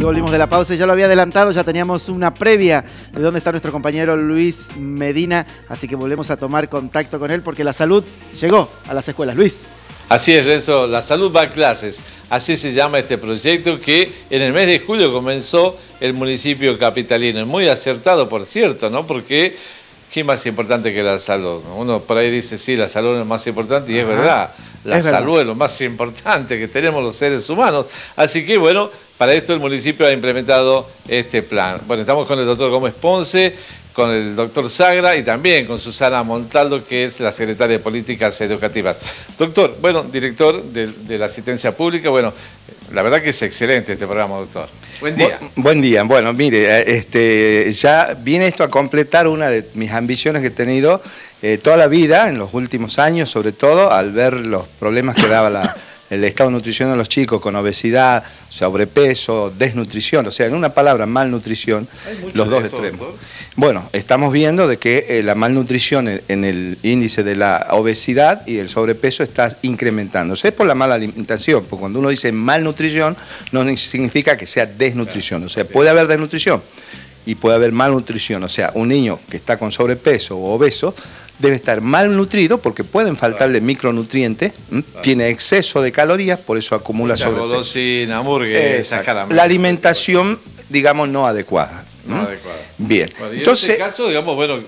Y volvimos de la pausa, ya lo había adelantado, ya teníamos una previa de dónde está nuestro compañero Luis Medina, así que volvemos a tomar contacto con él porque la salud llegó a las escuelas. Luis. Así es, Renzo, la salud va a clases. Así se llama este proyecto que en el mes de julio comenzó el municipio capitalino. Muy acertado, por cierto, ¿no? Porque ¿qué más importante que la salud? Uno por ahí dice, sí, la salud es lo más importante y es verdad. La salud es lo más importante que tenemos los seres humanos. Así que, bueno, para esto el municipio ha implementado este plan. Bueno, estamos con el doctor Gómez Ponce con el doctor Sagra y también con Susana Montaldo, que es la secretaria de Políticas Educativas. Doctor, bueno, director de, la asistencia pública, bueno, la verdad que es excelente este programa, doctor. Buen día. buen día. Bueno, mire, eh, este, ya viene esto a completar una de mis ambiciones que he tenido eh, toda la vida, en los últimos años sobre todo, al ver los problemas que daba la el estado de nutrición de los chicos con obesidad, sobrepeso, desnutrición, o sea, en una palabra, malnutrición, los dos extremos. Bueno, estamos viendo de que eh, la malnutrición en, el índice de la obesidad y el sobrepeso está incrementándose. Es por la mala alimentación, porque cuando uno dice malnutrición, no significa que sea desnutrición, o sea, puede haber desnutrición y puede haber malnutrición, o sea, un niño que está con sobrepeso o obeso debe estar malnutrido porque pueden faltarle micronutrientes, tiene exceso de calorías, por eso acumula hamburguesas, La alimentación, digamos, no adecuada. No adecuada. Bien. Entonces, en este caso, digamos, bueno,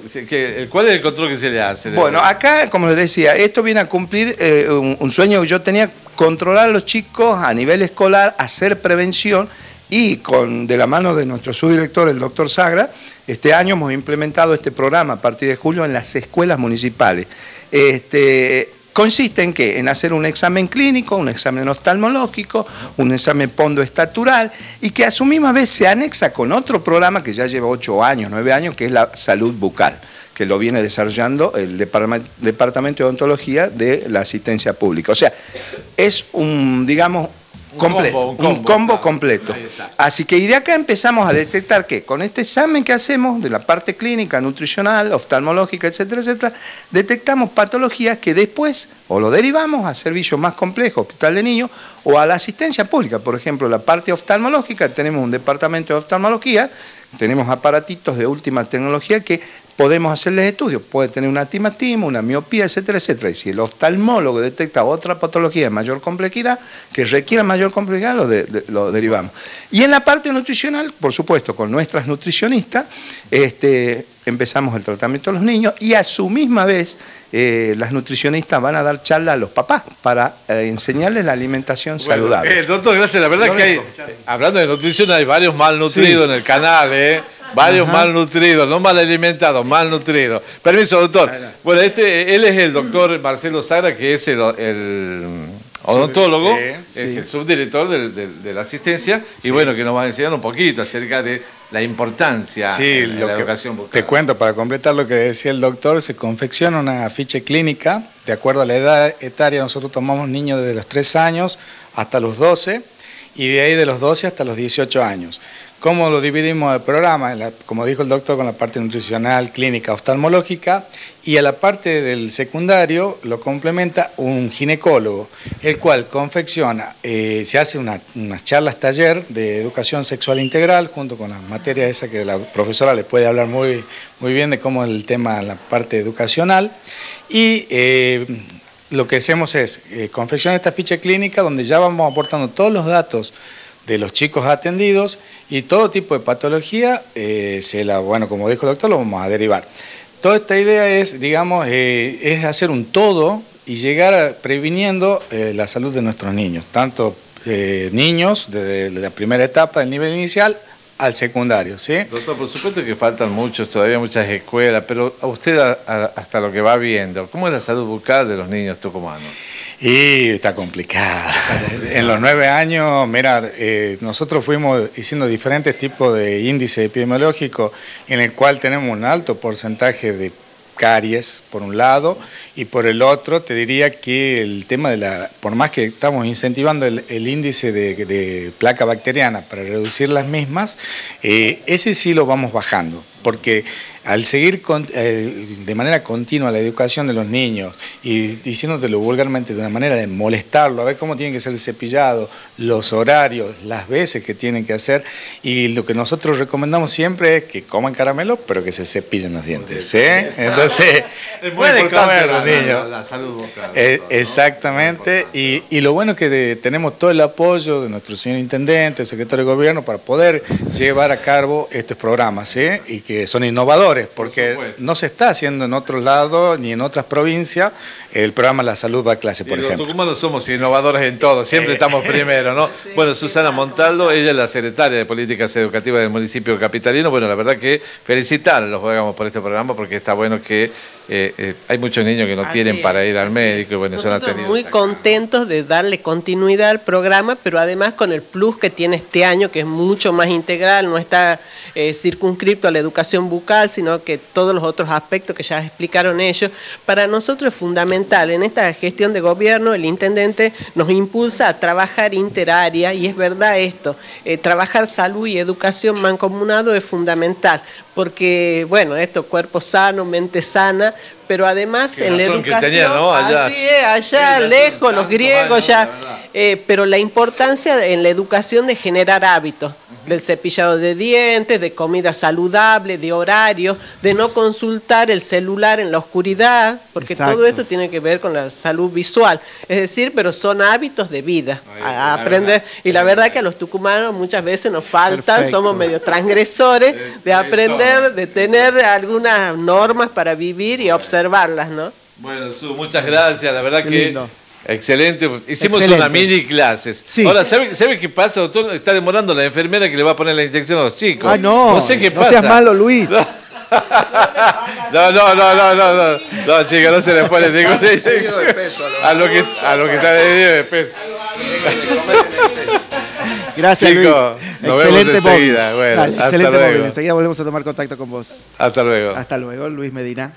¿cuál es el control que se le hace? Bueno, acá, como les decía, esto viene a cumplir eh, un, sueño que yo tenía, controlar a los chicos a nivel escolar, hacer prevención y con de la mano de nuestro subdirector, el doctor Sagra, este año hemos implementado este programa a partir de julio en las escuelas municipales. Este, consiste en qué? En hacer un examen clínico, un examen oftalmológico, un examen pondoestatural y que a su misma vez se anexa con otro programa que ya lleva ocho años, nueve años, que es la salud bucal que lo viene desarrollando el Departamento de Odontología de la Asistencia Pública. O sea, es un, digamos, un combo, completo. Así que y de acá empezamos a detectar que con este examen que hacemos de la parte clínica, nutricional, oftalmológica, etcétera, etcétera, detectamos patologías que después o lo derivamos a servicios más complejos, hospital de niños, o a la asistencia pública. Por ejemplo, la parte oftalmológica, tenemos un departamento de oftalmología, tenemos aparatitos de última tecnología que podemos hacerles estudios. Puede tener una timatima, una miopía, etcétera, etcétera. Y si el oftalmólogo detecta otra patología de mayor complejidad, que requiera mayor complejidad, lo, derivamos. Y en la parte nutricional, por supuesto, con nuestras nutricionistas, este, empezamos el tratamiento de los niños y a su misma vez eh, las nutricionistas van a dar charla a los papás para eh, enseñarles la alimentación saludable. Eh, doctor, gracias. La verdad es que hay, hablando de nutrición, hay varios malnutridos en el canal, ¿eh? Varios malnutridos, no mal alimentados, malnutridos. Permiso, doctor. Bueno, este, él es el doctor Marcelo Sagra, que es el, odontólogo, es el subdirector de, la asistencia, y bueno, que nos va a enseñar un poquito acerca de la importancia de la educación bucal. Te cuento, para completar lo que decía el doctor, se confecciona una ficha clínica, de acuerdo a la edad etaria, nosotros tomamos niños desde los 3 años hasta los 12, y de ahí de los 12 hasta los 18 años. ¿Cómo lo dividimos el programa? como dijo el doctor, con la parte nutricional, clínica, oftalmológica, y a la parte del secundario lo complementa un ginecólogo, el cual confecciona, eh, se hace unas charlas taller de educación sexual integral, junto con la materia esa que la profesora le puede hablar muy, muy bien de cómo es el tema, la parte educacional, y eh, lo que hacemos es eh, confeccionar esta ficha clínica donde ya vamos aportando todos los datos de los chicos atendidos y todo tipo de patología, eh, se la, bueno, como dijo el doctor, lo vamos a derivar. Toda esta idea es, digamos, eh, es hacer un todo y llegar previniendo eh, la salud de nuestros niños, tanto niños desde la primera etapa del nivel inicial al secundario, ¿sí? Doctor, por supuesto que faltan muchos, todavía muchas escuelas, pero a usted hasta lo que va viendo, ¿cómo es la salud bucal de los niños tucumanos? Y está complicada. en los nueve años, mira, eh, nosotros fuimos haciendo diferentes tipos de índice epidemiológico en el cual tenemos un alto porcentaje de caries, por un lado, y por el otro te diría que el tema de la, por más que estamos incentivando el, índice de, placa bacteriana para reducir las mismas, eh, ese sí lo vamos bajando, porque al seguir eh, de manera continua la educación de los niños y diciéndotelo vulgarmente de una manera de molestarlo, a ver cómo tiene que ser el cepillado, los horarios, las veces que tienen que hacer, y lo que nosotros recomendamos siempre es que coman caramelo, pero que se cepillen los dientes. ¿eh? Entonces, pueden comer los niños. La, salud eh, exactamente, y, y, lo bueno es que tenemos todo el apoyo de nuestro señor intendente, secretario de gobierno, para poder llevar a cabo estos programas, ¿eh? y que son innovadores, porque no se está haciendo en otros lados ni en otras provincias el programa La Salud va a clase, por y ejemplo. Los tucumanos somos innovadores en todo, siempre estamos primero, ¿no? Bueno, Susana Montaldo, ella es la secretaria de Políticas Educativas del municipio capitalino. Bueno, la verdad que felicitarlos, juegamos por este programa, porque está bueno que eh, eh, hay muchos niños que no tienen para ir al médico y bueno, Nosotros muy contentos de darle continuidad al programa, pero además con el plus que tiene este año, que es mucho más integral, no está eh, circunscripto a la educación bucal, sino que todos los otros aspectos que ya explicaron ellos. Para nosotros es fundamental, en esta gestión de gobierno el intendente nos impulsa a trabajar interárea y es verdad esto, trabajar salud y educación mancomunado es fundamental, porque bueno, esto cuerpo sano, mente sana, pero además en la educación, allá, así es, allá lejos, los griegos ya, eh, pero la importancia en la educación de generar hábitos del cepillado de dientes, de comida saludable, de horario, de no consultar el celular en la oscuridad, porque todo esto tiene que ver con la salud visual. Es decir, pero son hábitos de vida, a aprender. Y la verdad que a los tucumanos muchas veces nos falta, somos medio transgresores de aprender, de tener algunas normas para vivir y observarlas, ¿no? Bueno, Su, muchas gracias. La verdad que Excelente. Hicimos una mini clases. Ahora, ¿sabe, ¿sabe, qué pasa, doctor? Está demorando la enfermera que le va a poner la incesión a los chicos. Ah, no. No sé qué pasa. No seas malo, Luis. No, no, no, no, no, no. No, chicos, no se le pone ninguna inyección. A lo que, a lo que está de 10 de peso. Gracias, chicos, Luis. Nos excelente vemos enseguida. Bueno, hasta excelente luego. Enseguida volvemos a tomar contacto con vos. Hasta luego. Hasta luego, Luis Medina.